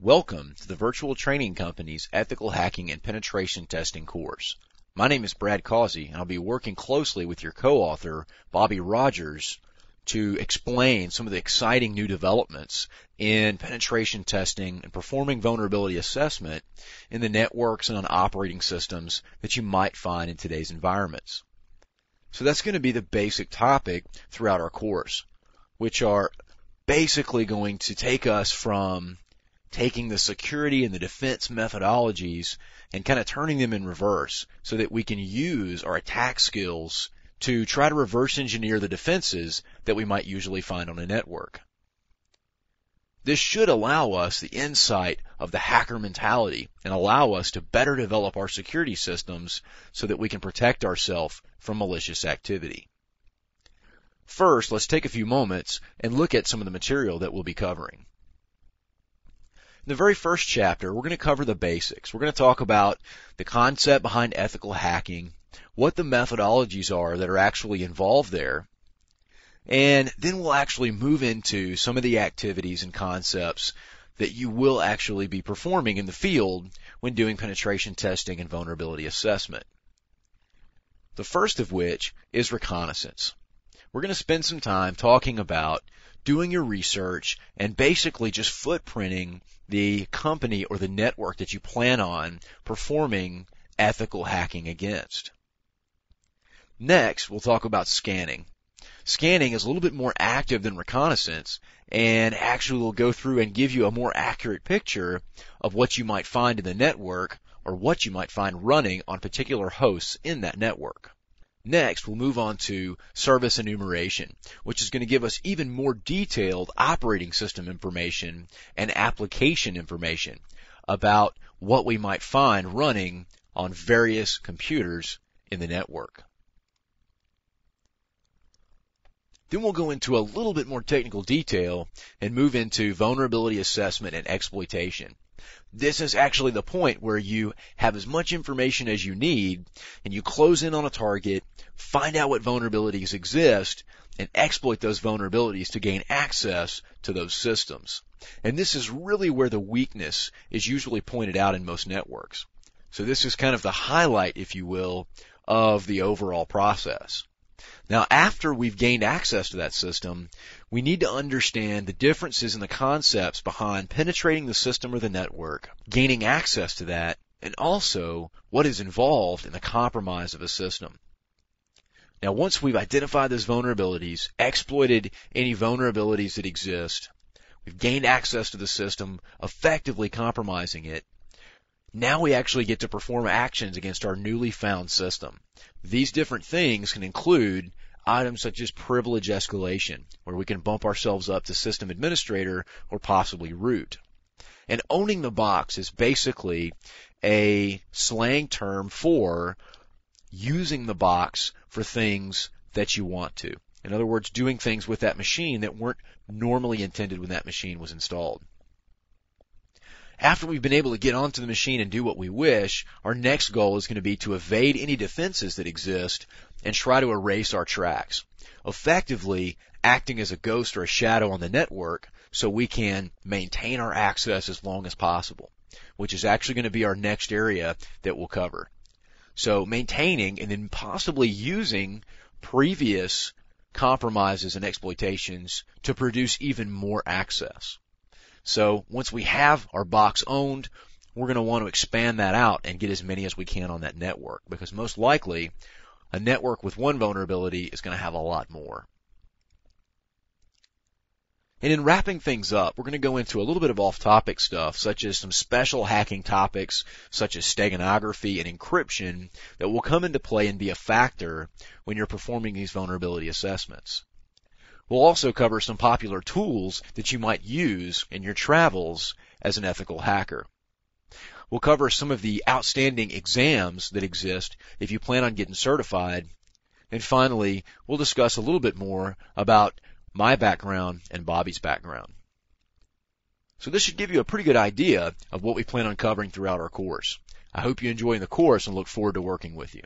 Welcome to the Virtual Training Company's Ethical Hacking and Penetration Testing course. My name is Brad Causey, and I'll be working closely with your co-author, Bobby Rogers, to explain some of the exciting new developments in penetration testing and performing vulnerability assessment in the networks and on operating systems that you might find in today's environments. So that's going to be the basic topic throughout our course, which are basically going to take us from taking the security and the defense methodologies and kind of turning them in reverse so that we can use our attack skills to try to reverse engineer the defenses that we might usually find on a network. This should allow us the insight of the hacker mentality and allow us to better develop our security systems so that we can protect ourselves from malicious activity. First, let's take a few moments and look at some of the material that we'll be covering. In the very first chapter, we're going to cover the basics. We're going to talk about the concept behind ethical hacking, what the methodologies are that are actually involved there, and then we'll actually move into some of the activities and concepts that you will actually be performing in the field when doing penetration testing and vulnerability assessment. The first of which is reconnaissance. We're going to spend some time talking about doing your research and basically just footprinting the company or the network that you plan on performing ethical hacking against. Next, we'll talk about scanning. Scanning is a little bit more active than reconnaissance and actually will go through and give you a more accurate picture of what you might find in the network or what you might find running on particular hosts in that network. Next, we'll move on to service enumeration, which is going to give us even more detailed operating system information and application information about what we might find running on various computers in the network. Then we'll go into a little bit more technical detail and move into vulnerability assessment and exploitation. This is actually the point where you have as much information as you need and you close in on a target, find out what vulnerabilities exist, and exploit those vulnerabilities to gain access to those systems. And this is really where the weakness is usually pointed out in most networks. So this is kind of the highlight, if you will, of the overall process. Now, after we've gained access to that system, we need to understand the differences in the concepts behind penetrating the system or the network, gaining access to that, and also what is involved in the compromise of a system. Now, once we've identified those vulnerabilities, exploited any vulnerabilities that exist, we've gained access to the system, effectively compromising it, now we actually get to perform actions against our newly found system. These different things can include items such as privilege escalation, where we can bump ourselves up to system administrator or possibly root. And owning the box is basically a slang term for using the box for things that you want to. In other words, doing things with that machine that weren't normally intended when that machine was installed. After we've been able to get onto the machine and do what we wish, our next goal is going to be to evade any defenses that exist and try to erase our tracks. Effectively acting as a ghost or a shadow on the network so we can maintain our access as long as possible, which is actually going to be our next area that we'll cover. So maintaining and then possibly using previous compromises and exploitations to produce even more access. So once we have our box owned, we're going to want to expand that out and get as many as we can on that network because most likely a network with one vulnerability is going to have a lot more. And in wrapping things up, we're going to go into a little bit of off-topic stuff, such as some special hacking topics, such as steganography and encryption, that will come into play and be a factor when you're performing these vulnerability assessments. We'll also cover some popular tools that you might use in your travels as an ethical hacker. We'll cover some of the outstanding exams that exist if you plan on getting certified. And finally, we'll discuss a little bit more about my background and Bobby's background. So this should give you a pretty good idea of what we plan on covering throughout our course. I hope you enjoy the course and look forward to working with you.